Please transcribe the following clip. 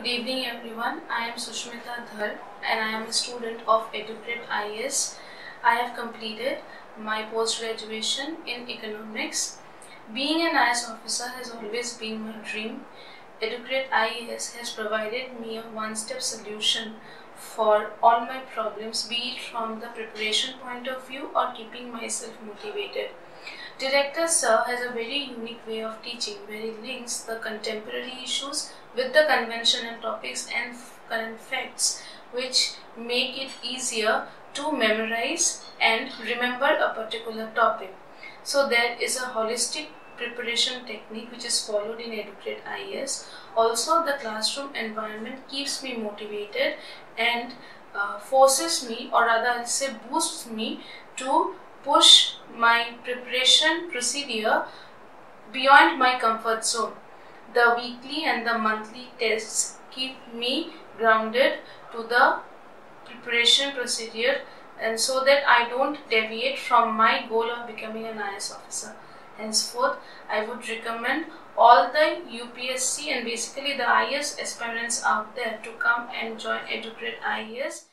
Good evening everyone. I am Sushmita Dhar and I am a student of Educrat IAS. I have completed my post-graduation in economics. Being an IAS officer has always been my dream. Educrat IAS has provided me a one-step solution for all my problems, be it from the preparation point of view or keeping myself motivated. Director Sir has a very unique way of teaching where he links the contemporary issues with the conventional topics and current facts which make it easier to memorize and remember a particular topic. So there is a holistic preparation technique which is followed in Educrat IAS. Also the classroom environment keeps me motivated and uh, forces me or rather I'll say boosts me to push my preparation procedure beyond my comfort zone. The weekly and the monthly tests keep me grounded to the preparation procedure and so that I don't deviate from my goal of becoming an IAS officer. Henceforth, I would recommend all the UPSC and basically the IAS aspirants out there to come and join Educrat IAS